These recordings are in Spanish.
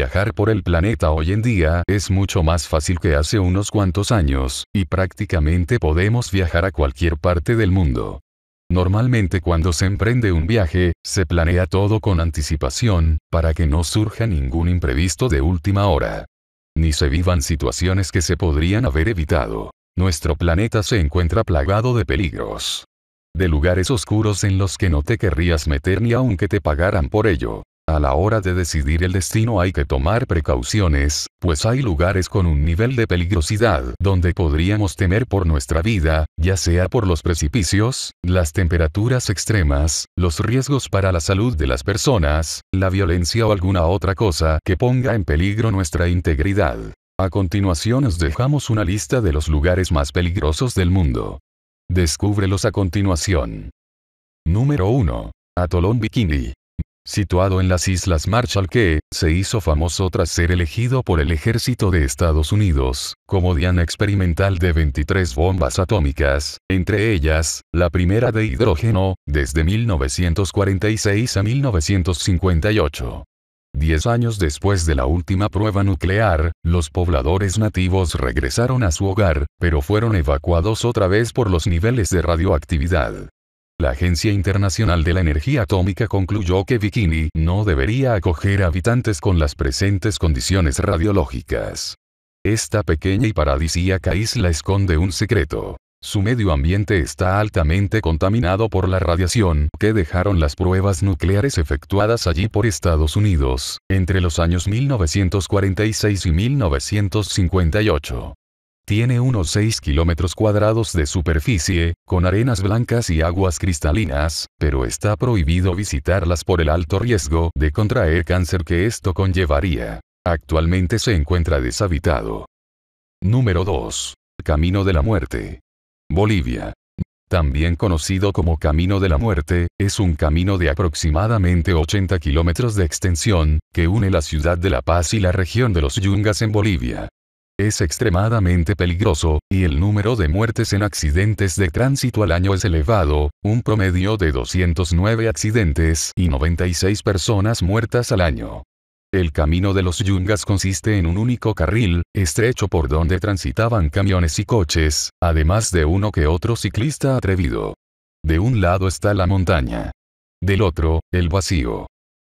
Viajar por el planeta hoy en día es mucho más fácil que hace unos cuantos años, y prácticamente podemos viajar a cualquier parte del mundo. Normalmente cuando se emprende un viaje, se planea todo con anticipación, para que no surja ningún imprevisto de última hora. Ni se vivan situaciones que se podrían haber evitado. Nuestro planeta se encuentra plagado de peligros. De lugares oscuros en los que no te querrías meter ni aunque te pagaran por ello. A la hora de decidir el destino hay que tomar precauciones, pues hay lugares con un nivel de peligrosidad donde podríamos temer por nuestra vida, ya sea por los precipicios, las temperaturas extremas, los riesgos para la salud de las personas, la violencia o alguna otra cosa que ponga en peligro nuestra integridad. A continuación os dejamos una lista de los lugares más peligrosos del mundo. Descúbrelos a continuación. Número 1. Atolón Bikini situado en las Islas Marshall que, se hizo famoso tras ser elegido por el ejército de Estados Unidos, como diana experimental de 23 bombas atómicas, entre ellas, la primera de hidrógeno, desde 1946 a 1958. Diez años después de la última prueba nuclear, los pobladores nativos regresaron a su hogar, pero fueron evacuados otra vez por los niveles de radioactividad. La Agencia Internacional de la Energía Atómica concluyó que Bikini no debería acoger habitantes con las presentes condiciones radiológicas. Esta pequeña y paradisíaca isla esconde un secreto. Su medio ambiente está altamente contaminado por la radiación que dejaron las pruebas nucleares efectuadas allí por Estados Unidos, entre los años 1946 y 1958. Tiene unos 6 kilómetros cuadrados de superficie, con arenas blancas y aguas cristalinas, pero está prohibido visitarlas por el alto riesgo de contraer cáncer que esto conllevaría. Actualmente se encuentra deshabitado. Número 2. Camino de la Muerte. Bolivia. También conocido como Camino de la Muerte, es un camino de aproximadamente 80 kilómetros de extensión, que une la ciudad de La Paz y la región de los Yungas en Bolivia. Es extremadamente peligroso, y el número de muertes en accidentes de tránsito al año es elevado, un promedio de 209 accidentes y 96 personas muertas al año. El camino de los yungas consiste en un único carril, estrecho por donde transitaban camiones y coches, además de uno que otro ciclista atrevido. De un lado está la montaña. Del otro, el vacío.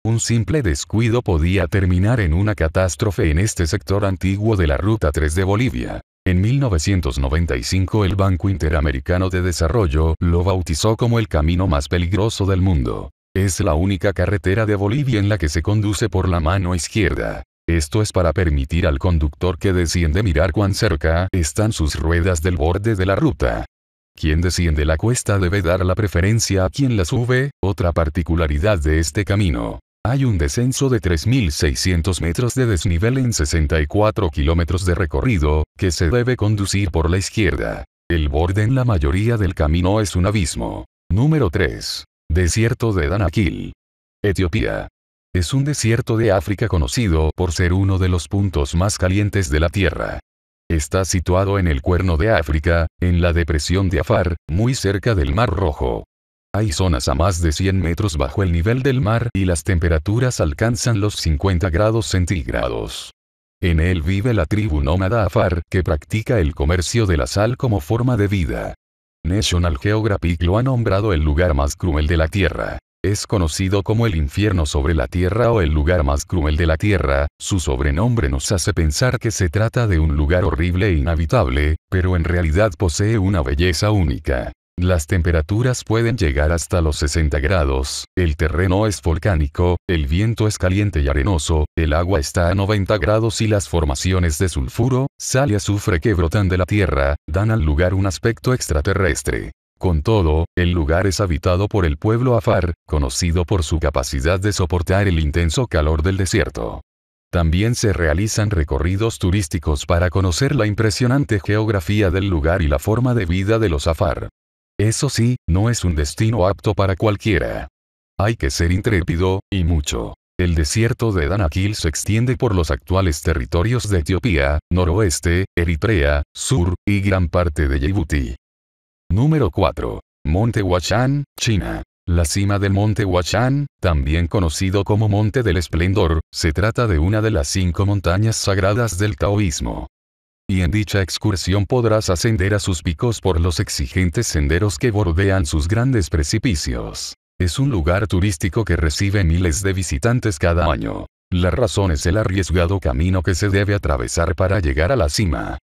Un simple descuido podía terminar en una catástrofe en este sector antiguo de la Ruta 3 de Bolivia. En 1995 el Banco Interamericano de Desarrollo lo bautizó como el camino más peligroso del mundo. Es la única carretera de Bolivia en la que se conduce por la mano izquierda. Esto es para permitir al conductor que desciende mirar cuán cerca están sus ruedas del borde de la ruta. Quien desciende la cuesta debe dar la preferencia a quien la sube, otra particularidad de este camino. Hay un descenso de 3.600 metros de desnivel en 64 kilómetros de recorrido, que se debe conducir por la izquierda. El borde en la mayoría del camino es un abismo. Número 3. Desierto de Danakil. Etiopía. Es un desierto de África conocido por ser uno de los puntos más calientes de la Tierra. Está situado en el Cuerno de África, en la depresión de Afar, muy cerca del Mar Rojo. Hay zonas a más de 100 metros bajo el nivel del mar y las temperaturas alcanzan los 50 grados centígrados. En él vive la tribu nómada Afar que practica el comercio de la sal como forma de vida. National Geographic lo ha nombrado el lugar más cruel de la Tierra. Es conocido como el infierno sobre la Tierra o el lugar más cruel de la Tierra, su sobrenombre nos hace pensar que se trata de un lugar horrible e inhabitable, pero en realidad posee una belleza única. Las temperaturas pueden llegar hasta los 60 grados, el terreno es volcánico, el viento es caliente y arenoso, el agua está a 90 grados y las formaciones de sulfuro, sal y azufre que brotan de la tierra, dan al lugar un aspecto extraterrestre. Con todo, el lugar es habitado por el pueblo afar, conocido por su capacidad de soportar el intenso calor del desierto. También se realizan recorridos turísticos para conocer la impresionante geografía del lugar y la forma de vida de los afar. Eso sí, no es un destino apto para cualquiera. Hay que ser intrépido, y mucho. El desierto de Danakil se extiende por los actuales territorios de Etiopía, noroeste, Eritrea, sur, y gran parte de Djibouti. Número 4. Monte Huachan, China. La cima del monte Huachán, también conocido como Monte del Esplendor, se trata de una de las cinco montañas sagradas del taoísmo. Y en dicha excursión podrás ascender a sus picos por los exigentes senderos que bordean sus grandes precipicios. Es un lugar turístico que recibe miles de visitantes cada año. La razón es el arriesgado camino que se debe atravesar para llegar a la cima.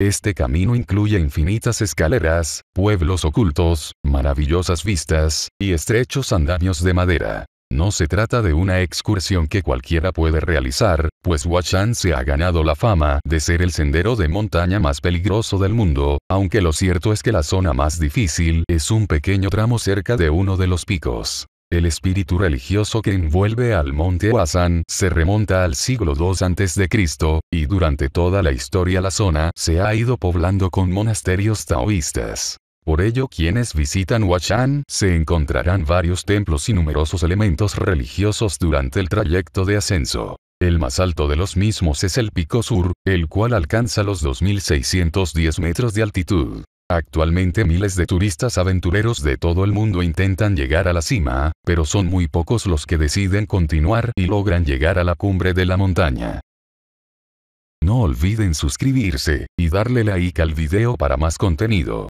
Este camino incluye infinitas escaleras, pueblos ocultos, maravillosas vistas, y estrechos andamios de madera. No se trata de una excursión que cualquiera puede realizar, pues Huachan se ha ganado la fama de ser el sendero de montaña más peligroso del mundo, aunque lo cierto es que la zona más difícil es un pequeño tramo cerca de uno de los picos. El espíritu religioso que envuelve al monte Huasan se remonta al siglo II a.C., y durante toda la historia la zona se ha ido poblando con monasterios taoístas. Por ello quienes visitan Huachan se encontrarán varios templos y numerosos elementos religiosos durante el trayecto de ascenso. El más alto de los mismos es el Pico Sur, el cual alcanza los 2.610 metros de altitud. Actualmente miles de turistas aventureros de todo el mundo intentan llegar a la cima, pero son muy pocos los que deciden continuar y logran llegar a la cumbre de la montaña. No olviden suscribirse, y darle like al video para más contenido.